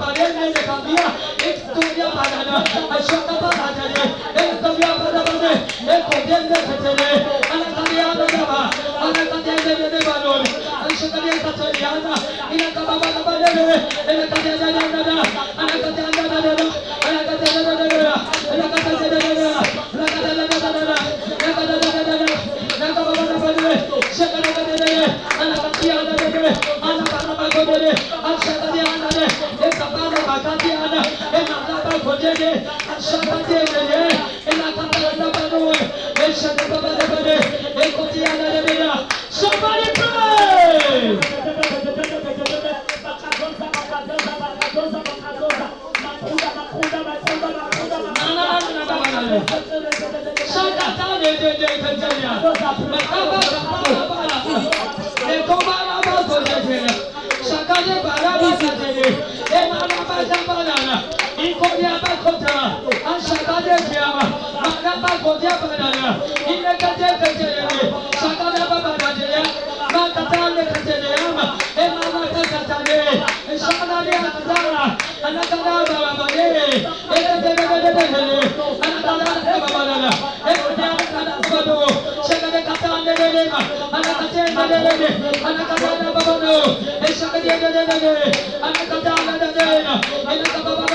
parenne de familia, ex dunia parana, așa că vă vadele, ex dunia parana, ex copien de fetele, ana camia de deva, ana camia de de valori, așa că ne să teriana, ina că baba la valele, ina că de de de de de, ana că de de de de de, ana că de de de de de, ana că de de de de de, ana că de de de de de, ana că de de de de de, ana că baba la valele, și că de de de de, ana că de de de de, ana că baba la valele, așa că de mano bagadiana. あなたであなたであなた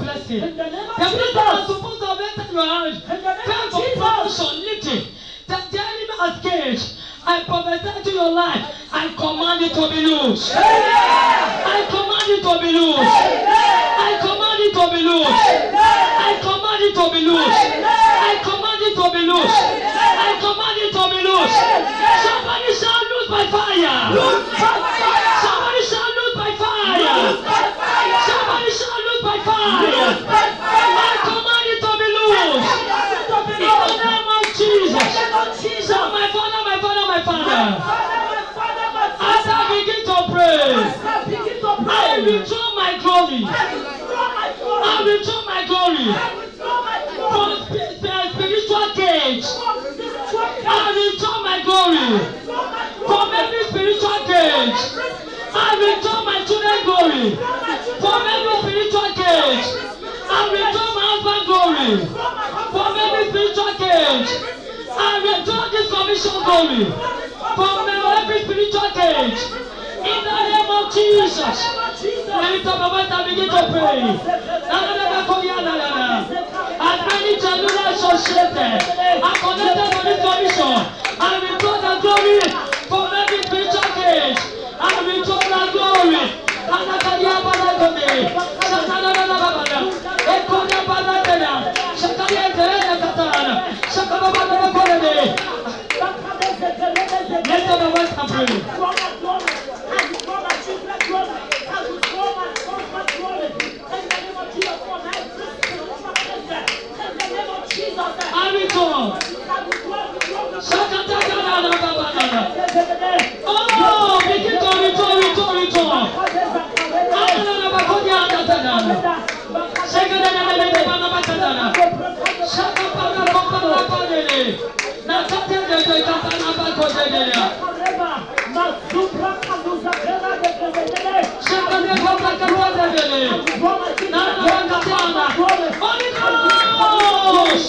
blessing. Every time I'm supposed to have entered your house. Come for promotion, lifting. That the enemy has caged. I prophesy to your life. I command it to be loose. I command it to be loose. I command it to be loose. I command it to be loose. I command it to be loose. I command it to be loose. Somebody shall lose by fire. Somebody Jesus. So my father, my father, my father. As I begin to pray, I withdraw my glory. I withdraw my glory from spi- spi- spiritual cage. I withdraw my glory from every spiritual cage. I withdraw my children's glory permission glory from every spiritual cage. In the name of Jesus, lift up your voice and begin to pray. As many children associated are connected to this commission, I we the glory from every spiritual cage, and we the glory. Anakadia let you. na que de Catanaba Codemelha. Na supra caduza pela dependente. Chega me volta que eu dele. Na conta quer Vamos!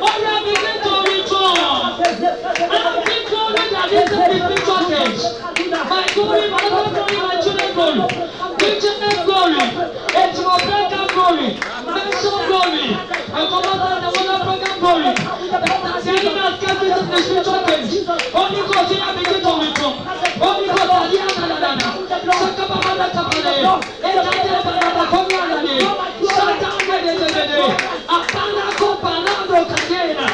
Olha a vitória, Vitor. A vitória da lista de vitórias. Vai correr, vai correr, vai tirar gol. Vai tirar gol. É de uma branca gol. Mas só the spiritual things. Holy Ghost, you have begin to wake up. Holy Ghost, Adi Ananana. Sakabamada Kapale. Etade Banada Komanani. Satane de de de de. Apana Kopanando Kadena.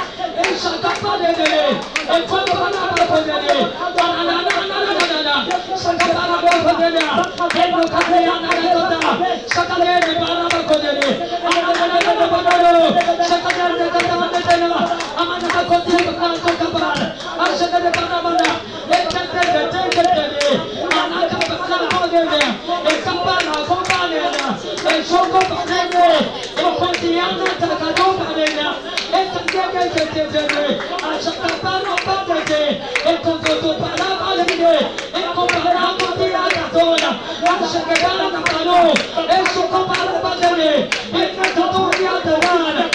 Esakapade de de. Ekobanada Kodene. Bananananananana. Sakabara Kodene. Endo Kadena Nanakota. Sakadene Banada Kodene. Ananananananana. Sakadene Kadena Nanakota. पत्थर पकाल को कपाल अशकद बना बना एक चक्कर गटे गटे ने आना का पत्थर हो गया ने एक कप्पा लाखों का ने ना एक शो को पकड़ ने वो पंतियाँ ना चलका दो पाने ना एक चक्कर के चक्कर जे ने अशकद पर रोपा जे एक को तो तो पाला पाल ने एक को पाला को दिया का तो ना अशकद ना पालो एक शो को पाला पाल ने एक का तो दिया दवान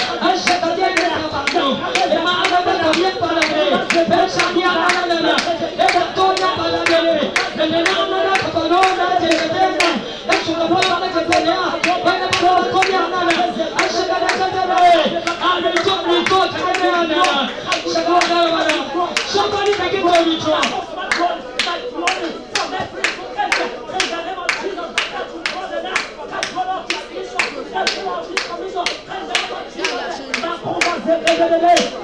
Somebody de.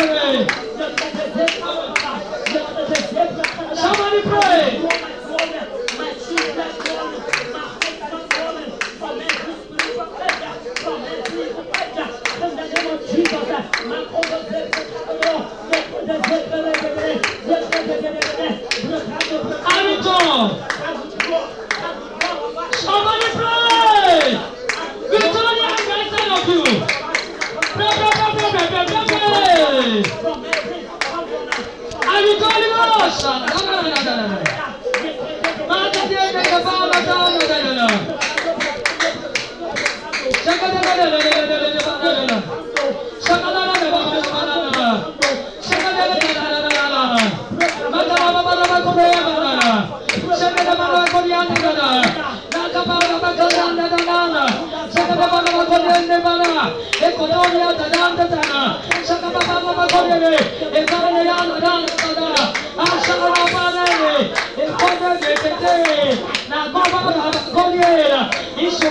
Somebody Thank you.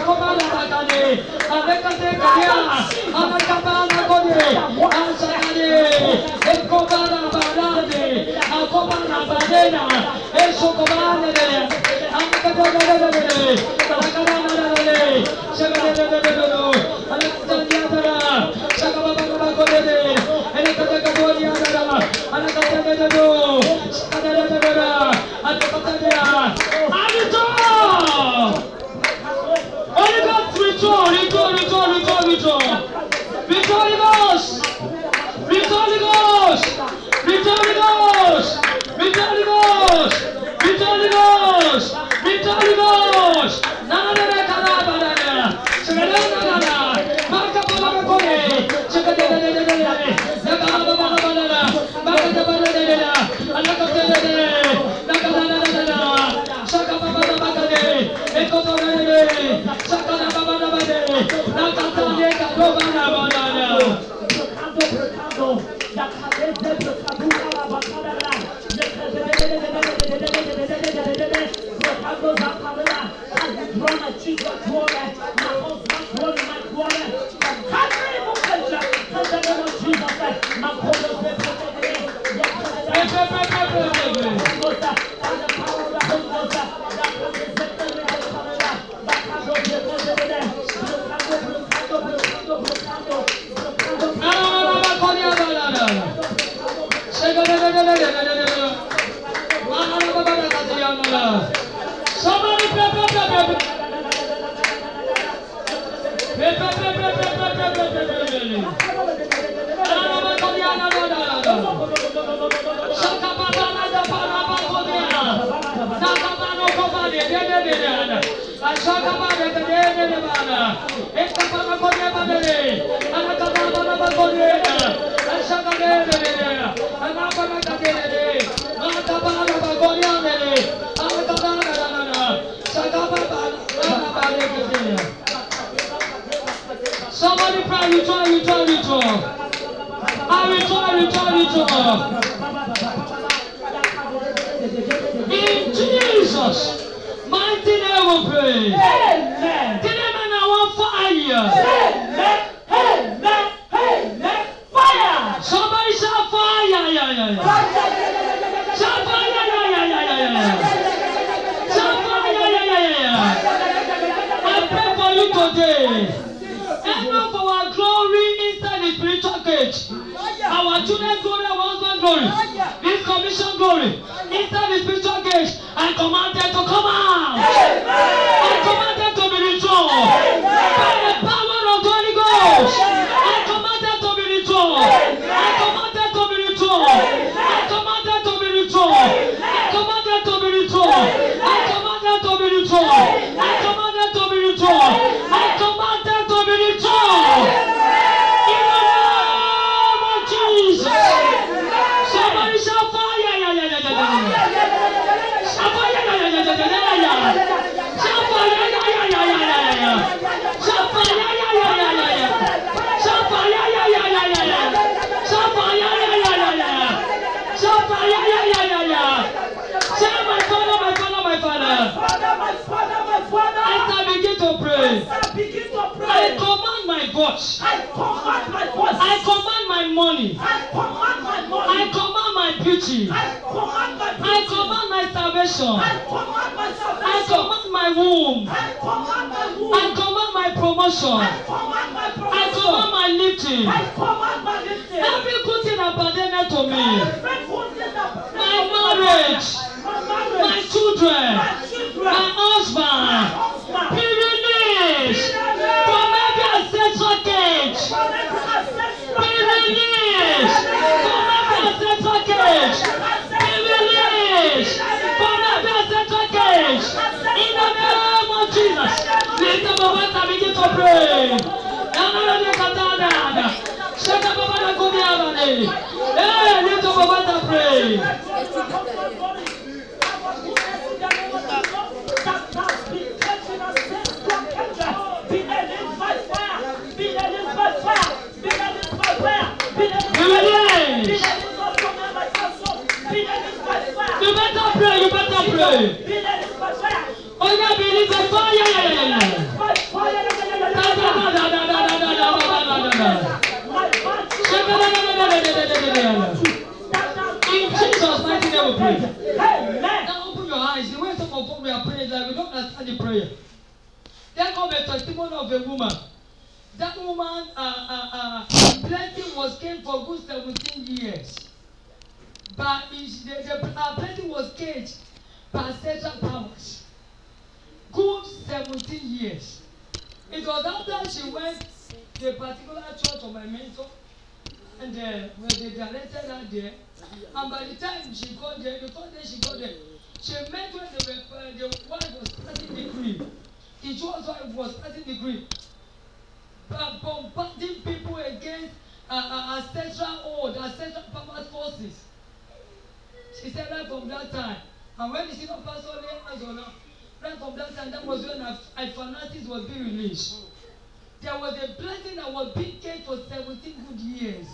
komanda Takani, amekate kabia, amekapana kodi, amshakani, ekomana badani, akomana badena, eshokomana dele, amekate dele dele, takana dele, shakane dele dele, anakutania dele, shakababa kodi dele, anakate kabodi dele, anakate dele dele. Beauty. I command my I command my salvation. I command my I salvation. command my womb. I command my I womb. command my promotion. I command my I command promotion. my lifting. I command my lifting. Every good thing abandoned to me. Every good thing that- My marriage. My marriage. My children. My Oiga, Billy, se falla. Jesus' mighty name we pray. Amen. Now open your eyes. The way some of we are praying that we don't understand the prayer. There come a testimony of a woman. That woman, uh, uh, uh, blessing was came for good 17 years. But is- the, the uh, blessing was caged by sexual powers. Good 17 years. It was after she went to a particular church of my mentor and uh, when they directed her there and by the time she got there the first day she got there she met when were uh, the wife was passing the cream. The church wife was passing the cream. Uh, bombarding people against uh, uh, ancestral old ancestral power forces. She said right from that time and when the senior pastor lay hands on her right from that time that was when her finances was being released. There was a blessing that was being kept for seventeen good years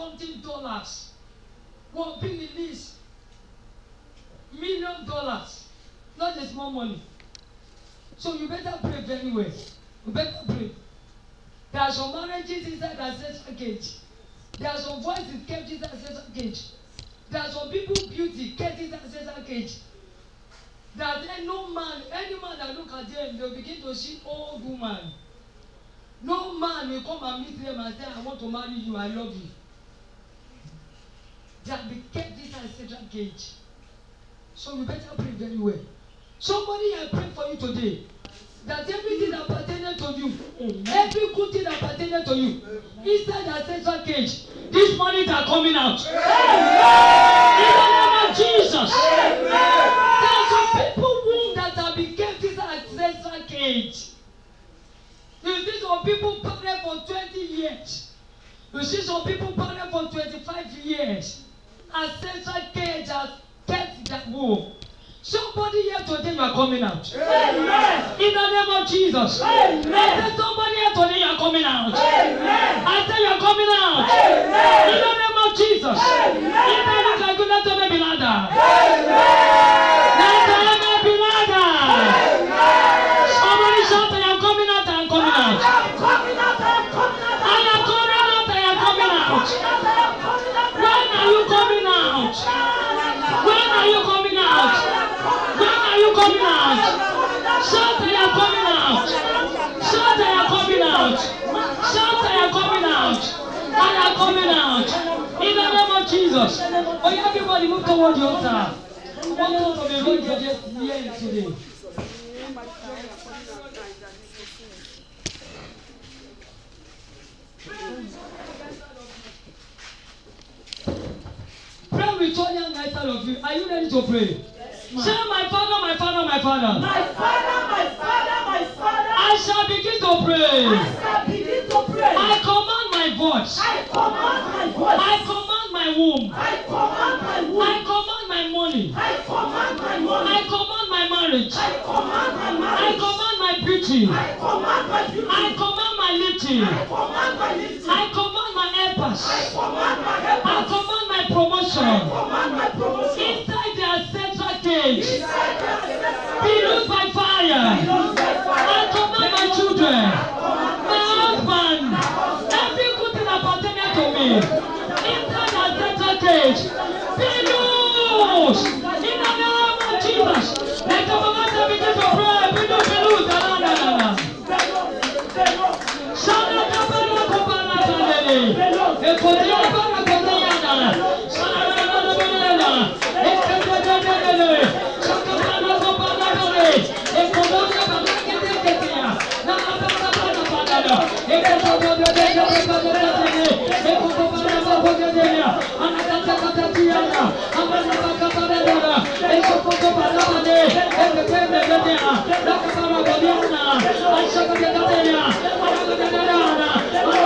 something dollars. Was being released million dollars. Not a small money. So you better pray very well. You better pray. There are some marriages inside ancestral cage there are some voices kept inside ancestral cage there are some people beauty kept inside ancestral cage that then no man any man that look at them they begin to see old woman. No man will come and meet them and say, I want to marry you, I love you. Have been kept this ancestral cage. So you better pray very well. Somebody I pray for you today. That everything that pertains to you, every good thing that pertains to you, inside the ancestral cage, this morning they are coming out. In the name of Jesus. There are some people womb that have been kept in ancestral cage. You see some people pregnant for twenty years. You see some people pregnant for twenty-five years. Ancestral cage has kept that womb. Somebody here today you are coming out. In the name of Jesus. I said somebody here today you are coming out. I said you are coming out. In the name of Jesus. If I look like you, let them be louder. Let them Jesus. Oh, yeah, everybody move toward the altar. One more from the road you're just here today. Pray with all young guys out of you. Are you ready to pray? Say, my father, my father, my father. My father, my father, my father, I shall begin to pray. I shall begin to pray. I command my voice. I command my voice. I command my womb. I command my I womb. command my money. I command my I money. command my marriage. I command my I marriage. command my beauty. I command my beauty. I command my lifting. I command my lifting. I command my helpers. I command my I help. command my I promotion. command my promotion. Inside the ancestral cage. Inside Be loosed by fire. Lord, by fire. I command my children. My husband. Every good thing that pertains to me. gente! Thank you.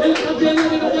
In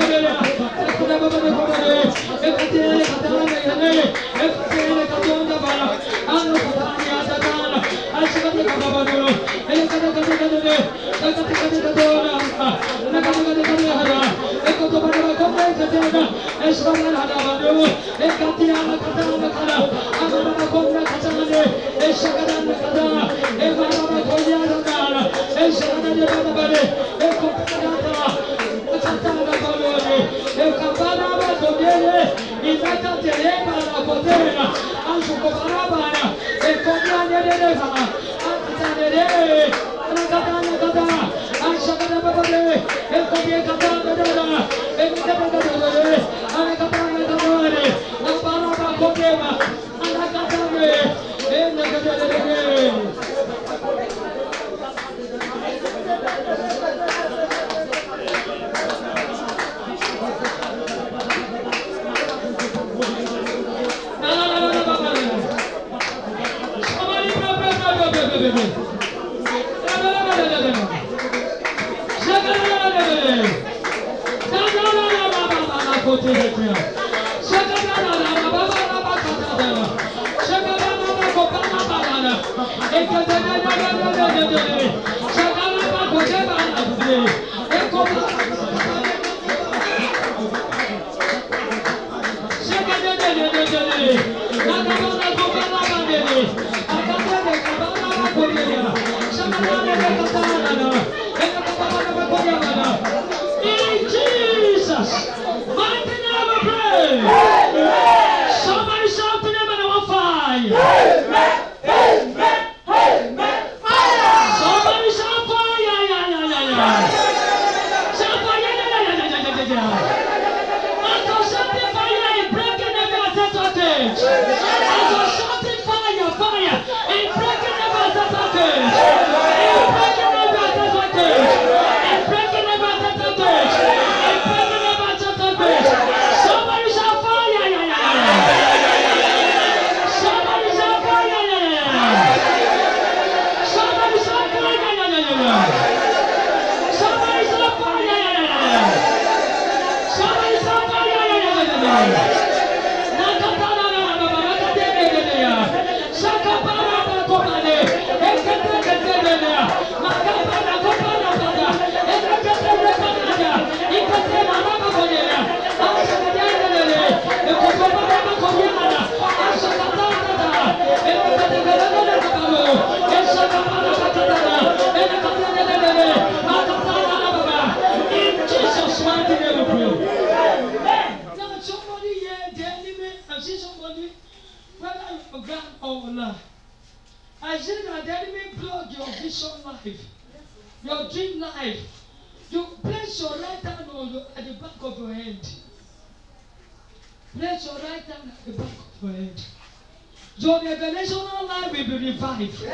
Your revelational life will be revived. Your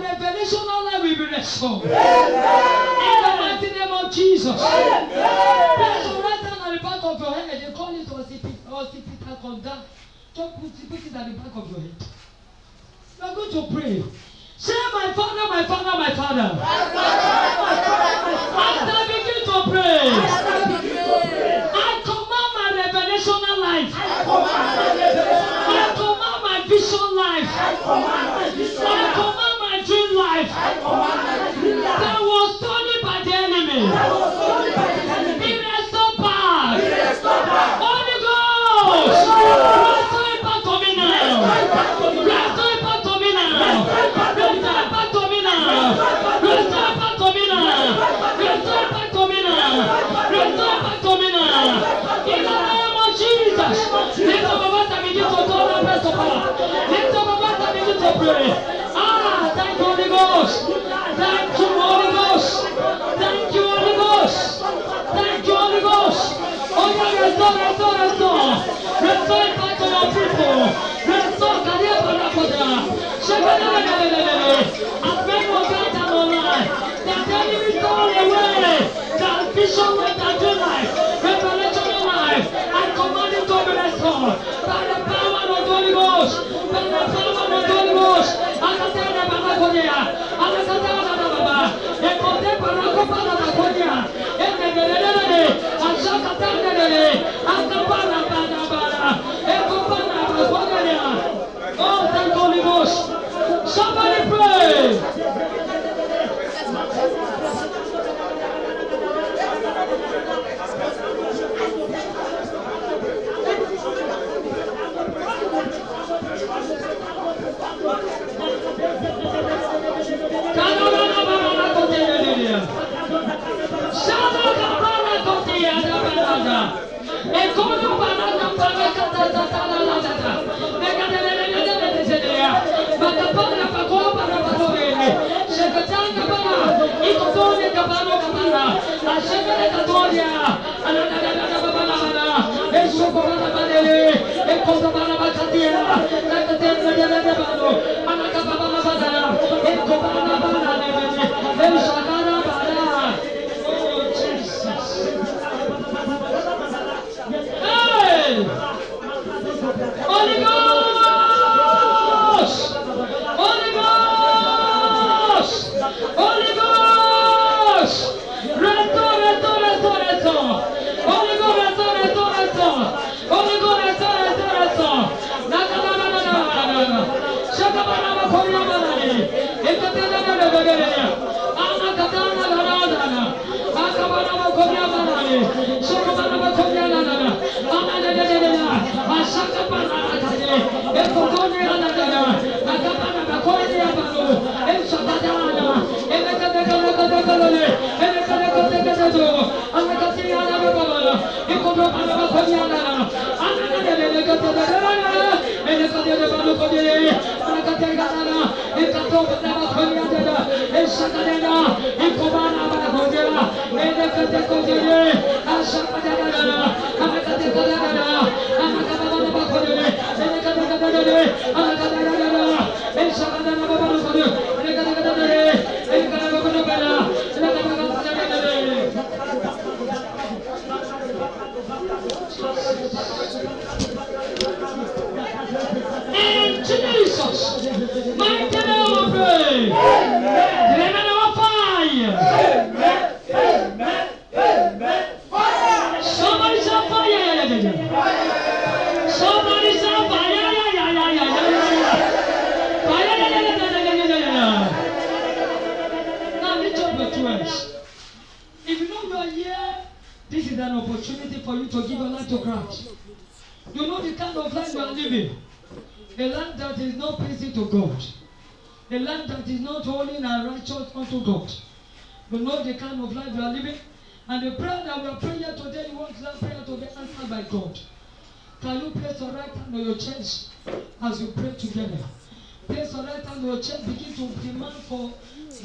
revelational life will be restored. In the mighty name of Jesus. Place your right hand at the back of your head. They call it occipital conduct. Just put put it at the back of your head. You are going to pray. Say, my father, my father, my father. As I begin to pray, I command my revelational life. I command my vision life. I command my vision life. I command my dream life. That was stolen by the enemy. pray. good. kapano kapana ashebele katoria anadadada babalabana eshokorana badele ekosabana bakatiera nakatendadadabano anakababana badala ekobana bananebene eshana I'm gonna go to the your chest as you pray together? Place your right hand on your chest, begin to demand for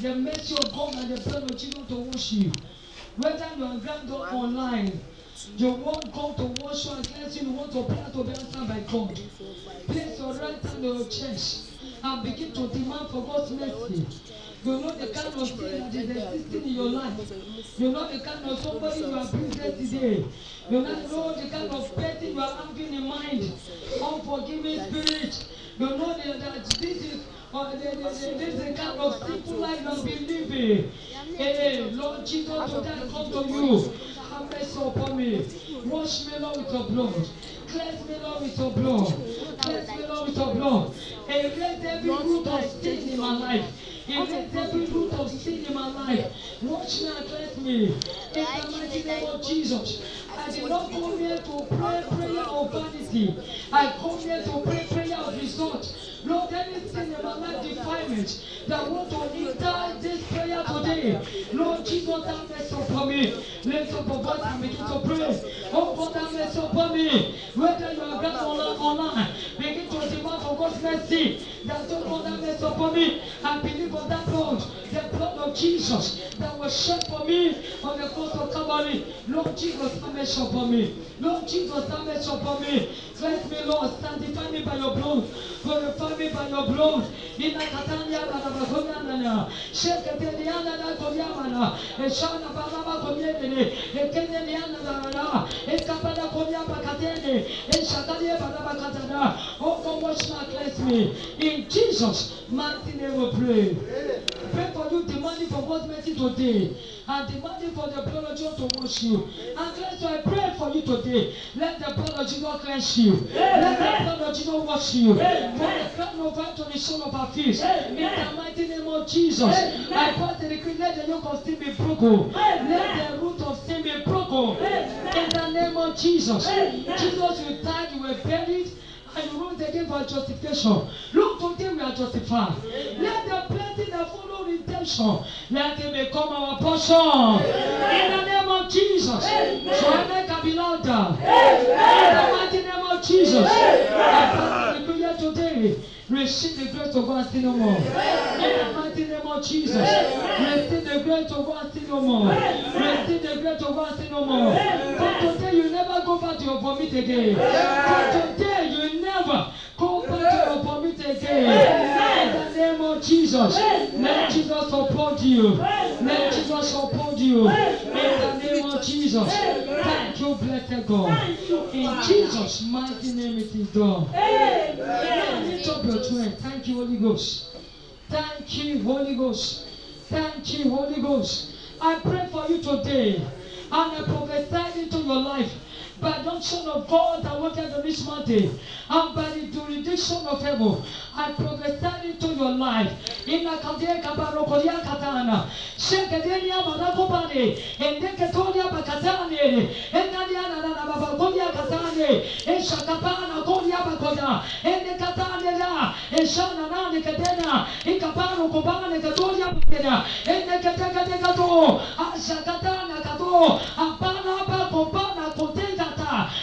the mercy of God and the blood of Jesus to wash you. Whether you are ground or online, you want God to wash you and cleanse you, you want your prayer to be answered by God. Place your right hand on your chest and begin to demand for God's mercy. You know the kind of sin that is existing in your life. You know the kind of somebody you are being today. You know the kind of person you are having in mind. Unforgiving spirit. You know that, that this is uh, the, this is the kind of simple life you have been living. Hey, Lord Jesus, today I come to you. Have mercy upon me. Wash me, Lord, with your blood. Cleanse me, Lord, with your blood. Cleanse me, Lord, with your blood. Erase every root of sin in my life. Every root of sin in my life. Me and cleanse me. In the mighty name of Jesus. I did not come here to pray prayer of vanity. I come here to pray prayer of result. Lord, anything in my life defilement that want to hinder this prayer today. Lord Jesus, have mercy upon me. Lift up your voice and begin to pray. Oh God, have mercy upon me. Whether you are online, online, begin for God's mercy. that upon me. I believe on that blood, the blood of Jesus that was shed for me on the cross of Calvary. Lord Jesus, have mercy upon me. Lord Jesus, have mercy upon me. Cleanse me, Lord. Sanctify me by your blood. Glorify me by your blood. In the Catania, Wash me. In Jesus' mighty name we pray. Pray for you, demanding for God's mercy today. And demanding for the blood of Jesus to wash you. And you. I pray for you today. Let the blood of Jesus cleanse you. Let the blood of Jesus wash you. From the crown of head to the sole of our feet. In the mighty name of Jesus. I pass the decree. Let the yoke of sin be broken. Let the root of sin be broken. In the name of Jesus. Jesus, you died, you were buried. And you rose again for justification. Look, today we are justified. Let the blessing that follow redemption, let it become our portion. In the name of Jesus. So I make a be louder. In the mighty name of Jesus. I the prayer today. Receive the grace of God sin no more. In the mighty name of Jesus. Receive the grace of God sin no more. Receive the grace of God sin no more. From today you never go back to your vomit again. From today never go back to your vomit again. In the name of Jesus. Let Jesus support you. Let Jesus support you. In the name of Jesus. Thank you, blessed God. In Jesus' mighty name it is done. Lift up your children. Thank you, Holy Ghost. Thank you, Holy Ghost. Thank you, Holy Ghost. I pray for you today. And I prophesy into your life by the Son of God that worketh on this mountain, and by the jurisdiction of heaven, I prophesy into your life. In a kadea kabarokoria katana, shekadenia barakopane, and dekatonia bakatane, and nadiana babakonia katane, and shakapana konia bakoda, and the katane da, and shana nani kadena, and kapano kobane katonia bakena, and the kataka ah, kato, ashakatana kato, apana bakopana kotega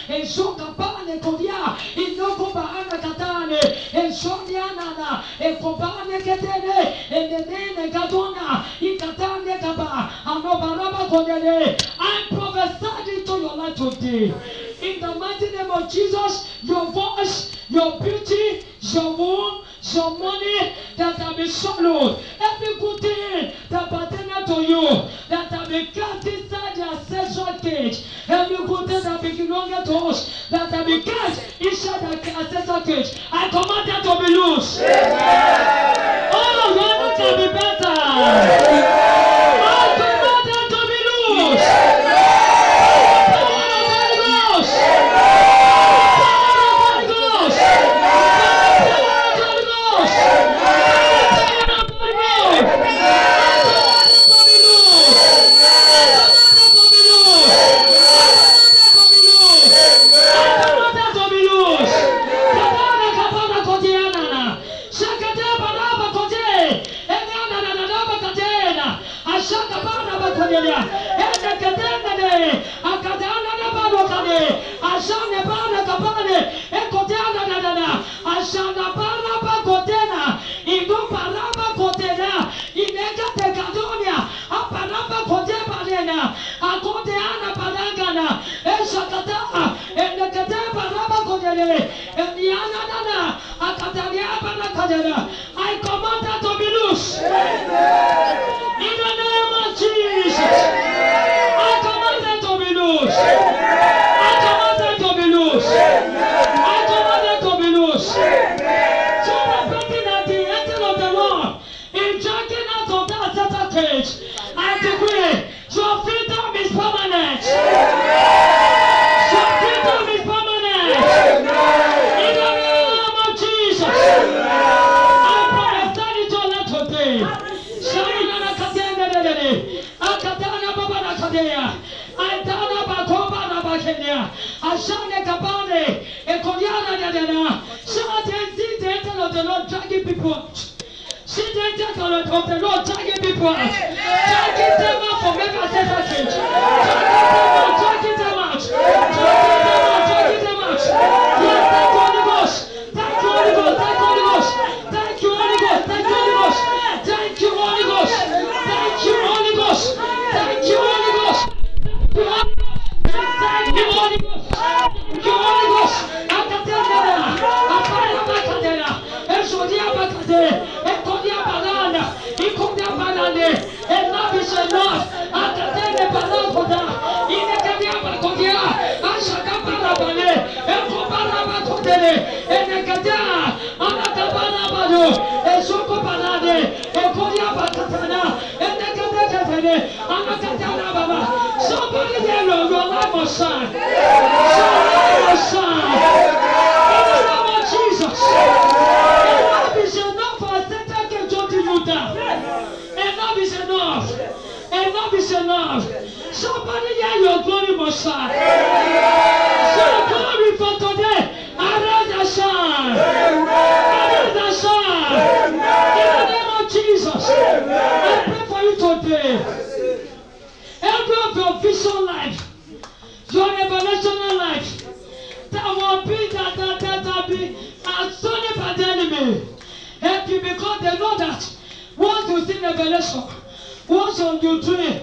esokapane kodia inokobaana katane esonianana ekobane ketene enenene katona ikatane kaba anobaraba kodene I prophesy into your life today in the mighty name of Jesus your voice your beauty your womb your money that have been swallowed. Every good thing that pertain to you that have been cast inside the ancestral cage every good thing that belong to us that have been cast inside the ancestral cage I command them to be loose. Oh, your life can be better. alcançar. Once you dream,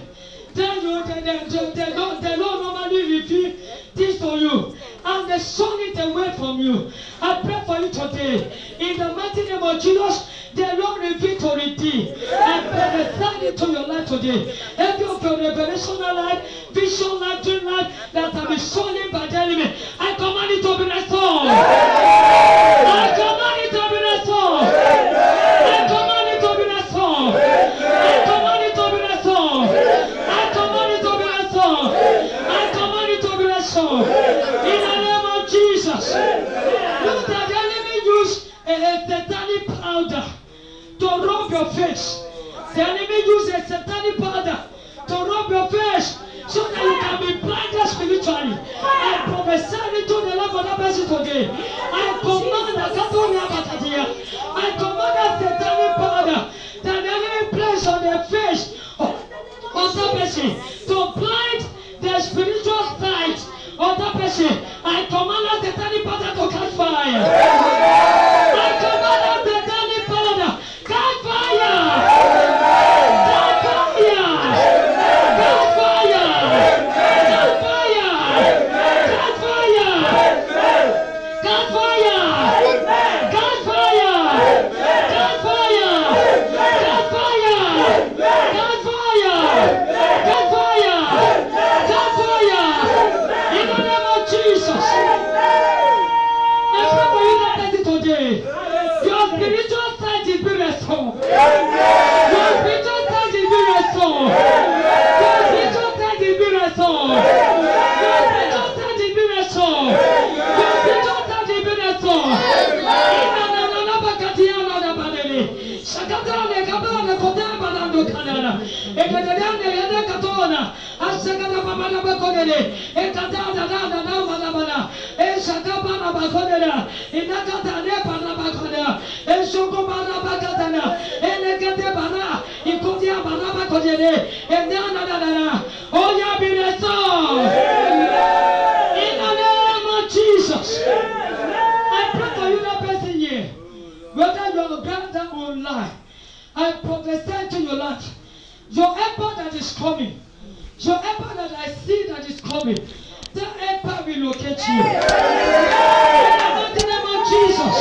then you they, they, they, they, don't, they don't normally reveal this to you. And they shun it away from you. I pray for you today. In the mighty name of Jesus, the Lord reveal to redeem. And prophesy into your life today. I prophesy to your life. Your empire that is coming. Your empire that I see that is coming. That empire will locate you. In the mighty name of Jesus.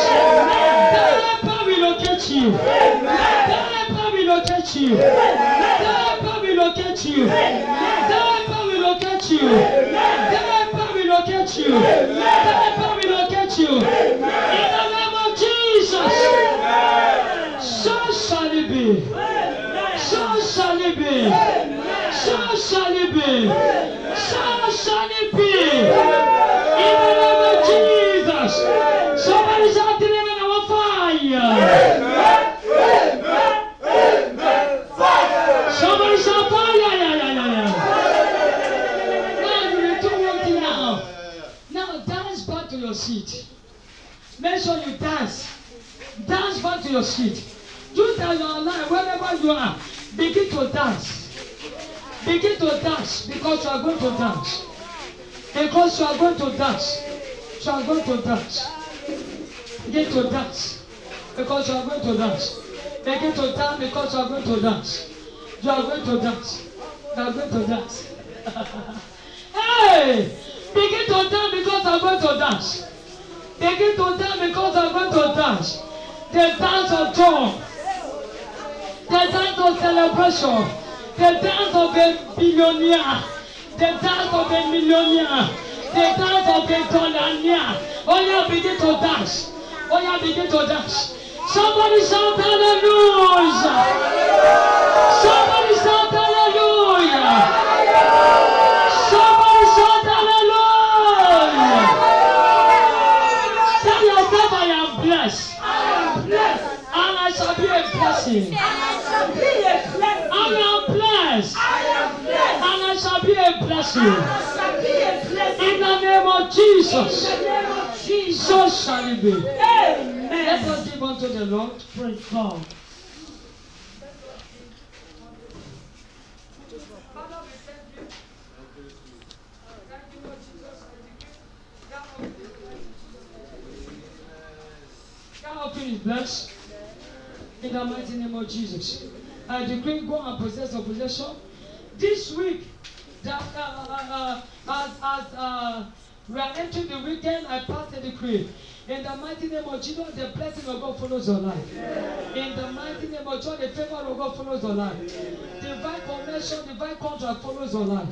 That empire will locate you. That empire will locate you. That empire will locate you. That empire will locate you. That empire will locate you. That empire will locate you. In the name of Jesus. So shall it be. So shall it be. So shall it be. So shall it be. In the name of Jesus. Somebody shout the name of fire. Fire. Now now. Now dance back to your seat. Make sure you dance. Dance back to your seat. You that you are alive, wherever you are, begin to dance. Begin to dance because you are going to dance. Because you are going to dance. You are going to dance. Begin to dance. Because you are going to dance. Begin to dance because you are going to dance. You are going to dance. You are going to dance. hey! Begin to dance because are going to dance. Begin to dance because are going to dance. The dance of joy the dance of celebration, the dance of the billionaire, the dance of the millionaire, the dance of the dollaraire. Oh yeah, begin to dance. Oh yeah, begin to dance. Somebody shout hallelujah! Somebody shout hallelujah! Somebody shout hallelujah! Tell yourself I am blessed. I am blessed. And I shall be a blessing. In the name of In Jesus. the name of Jesus. So shall it be. Let Amen. us give unto the Lord. Praise God. Father, you. Thank you, Lord Jesus. I decree that is blessed. In the mighty name of Jesus. I decree go and possess your possession. This week, uh, as, as we are entering the weekend, I pass a decree. In the mighty name of Jesus, the blessing of God follows your life. In the mighty name of Jesus, the favor of God follows your life. Divine connection, divine contract follows your life.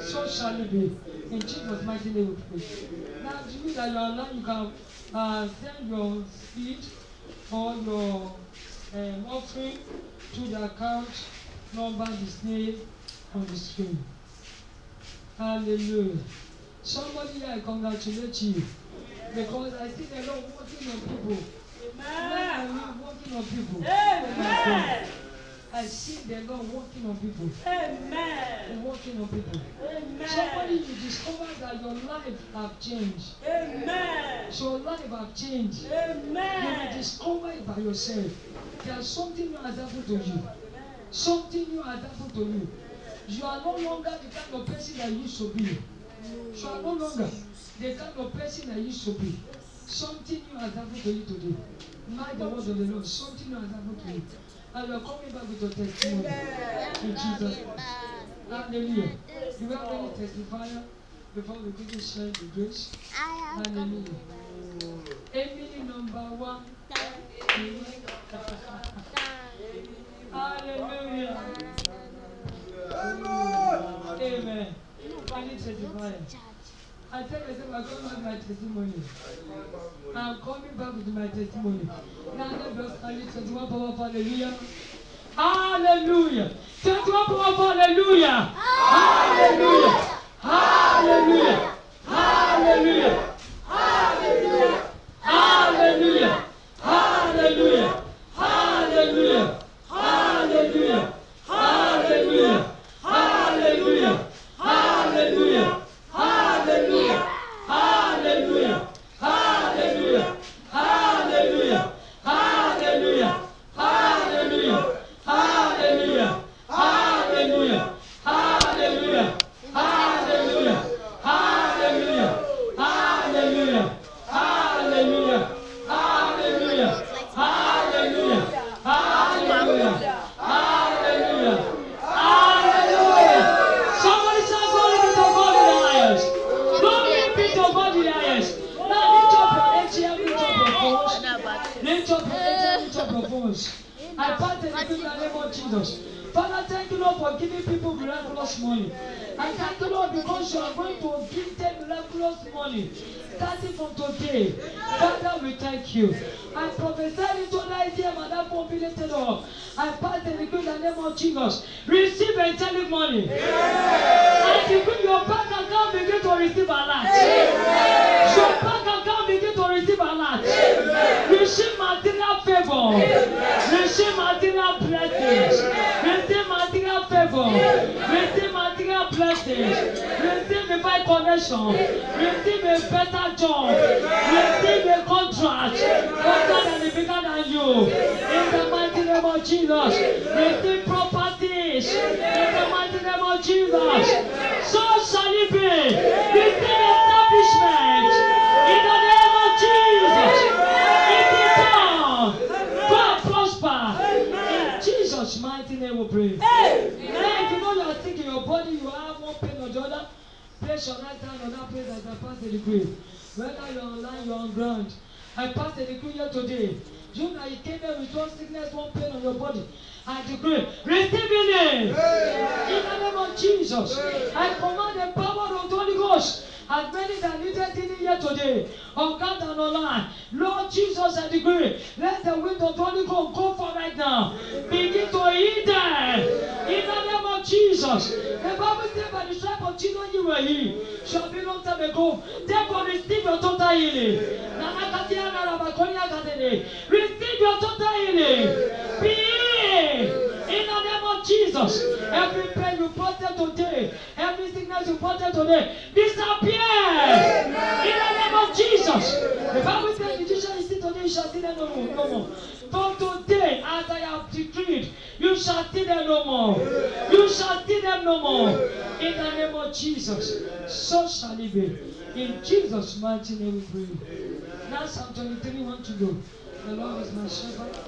So shall it be. In Jesus' mighty name we. Now, to you mean that you are you can uh, send your seed or your um, offering to the account number displayed on the screen. Hallelujah. Somebody I congratulate you because I see the Lord working on people. Amen. Lord working on people. Amen. I see the Lord working on people. Amen. Working on people. Amen. Somebody you discover that your life have changed. Amen. So your life have changed. You will Amen. discover it by yourself. There's something new has happened to you. Something new has happened to you. You are no longer the kind of person that you used to be. You are no longer the kind of person that you used to be. Something new has happened to you today. Mind the word of the Lord. Something new has happened to you. And you are coming back with your testimony. In Jesus' name. Hallelujah. Do you have any testifier before we quickly share the grace? Hallelujah. Emily number one. Hallelujah. Amen. I tell myself I'm coming back with my testimony. I'm coming back with my testimony. Now let us stand it 21 power of hallelujah. Hallelujah. 21 power of. Hallelujah. Hallelujah. Hallelujah. Hallelujah. Hallelujah. Hallelujah. Hallelujah. Receive properties. In the mighty name of Jesus. So shall it be. Receive establishment. In the name of Jesus. It is done. Go and prosper. In Jesus' mighty name we pray. Now, if you know you are sick in your body, you have one pain or the other, place your right hand on that place as I pass the decree. Whether you're online, you're on ground. I pass the decree here today. You that you came here with one sickness, one pain on your body. I decree, receive healing. In the name of Jesus. I command the power of the Holy Ghost. As many that needed healing here today, on ground and online. Lord Jesus, I decree, let the wind of the Holy Ghost go for right now. Begin to heal them. In the name of Jesus. The Bible says by the stripe of Jesus you were healed. Shall be long time ago. Therefore receive your total healing. Receive your total healing. Be healed. In the name of Jesus. Every pain you there today, every sickness you there today, disappear. In the name of Jesus. The Bible says, physician is still today, you shall see them no more. No more. From today, as I have decreed, you shall see them no more. You shall see them no more. In the name of Jesus. So shall it be. In Jesus' mighty name we pray. Now Psalm 23 want to go. The Lord is my shepherd.